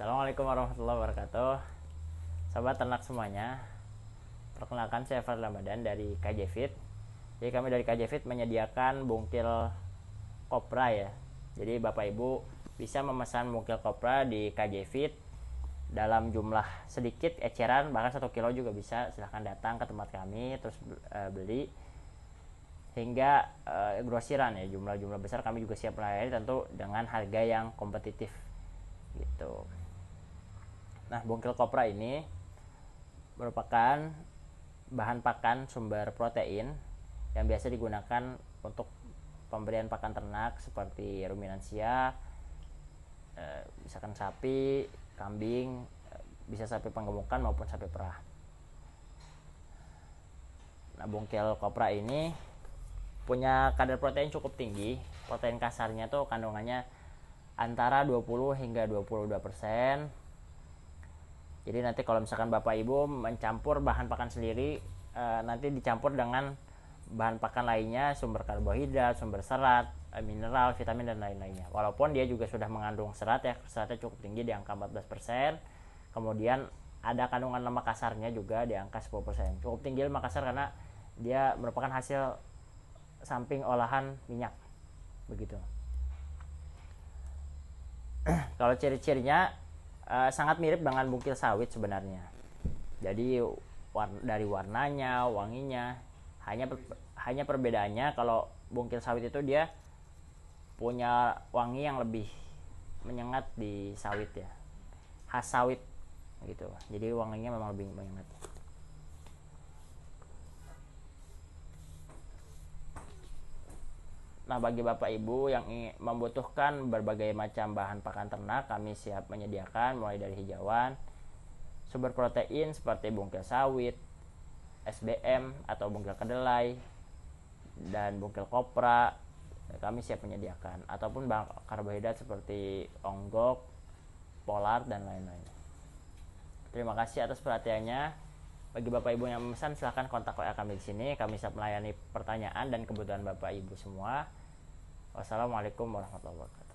Assalamualaikum warahmatullahi wabarakatuh. Sahabat ternak semuanya Perkenalkan saya Fadl Ramadan dari KJ Fit. Jadi kami dari KJ Fit menyediakan bungkil kopra ya. Jadi Bapak Ibu bisa memesan bungkil kopra di KJ Fit. Dalam jumlah sedikit eceran bahkan satu kilo juga bisa. Silahkan datang ke tempat kami terus uh, beli. Hingga uh, grosiran ya jumlah-jumlah besar kami juga siap melayani tentu dengan harga yang kompetitif. Gitu nah bungkil kopra ini merupakan bahan pakan sumber protein yang biasa digunakan untuk pemberian pakan ternak seperti ruminansia uh, misalkan sapi kambing bisa sapi penggemukan maupun sapi perah. Nah bungkel kopra ini punya kadar protein cukup tinggi. Protein kasarnya tuh kandungannya antara 20 hingga 22 persen jadi nanti kalau misalkan bapak ibu mencampur bahan pakan sendiri e, nanti dicampur dengan bahan pakan lainnya sumber karbohidrat sumber serat Eh, mineral, vitamin dan lain-lainnya. Walaupun dia juga sudah mengandung serat ya, seratnya cukup tinggi di angka 14%. Kemudian ada kandungan lemak kasarnya juga di angka 10%. Cukup tinggi lemak kasar karena dia merupakan hasil samping olahan minyak. Begitu. Kalau ciri-cirinya uh, sangat mirip dengan bungkil sawit sebenarnya. Jadi war dari warnanya, wanginya, hanya per hanya perbedaannya kalau bungkil sawit itu dia punya wangi yang lebih menyengat di sawit ya. Khas sawit gitu. Jadi wanginya memang lebih menyengat Nah, bagi Bapak Ibu yang membutuhkan berbagai macam bahan pakan ternak, kami siap menyediakan mulai dari hijauan, sumber protein seperti bungkil sawit, SBM atau bungkil kedelai, dan bungkil kopra, kami siap menyediakan ataupun bahan karbohidrat seperti onggok, polar dan lain-lain. Terima kasih atas perhatiannya. Bagi Bapak Ibu yang memesan silahkan kontak WA kami di sini. Kami siap melayani pertanyaan dan kebutuhan Bapak Ibu semua. Wassalamualaikum warahmatullahi wabarakatuh.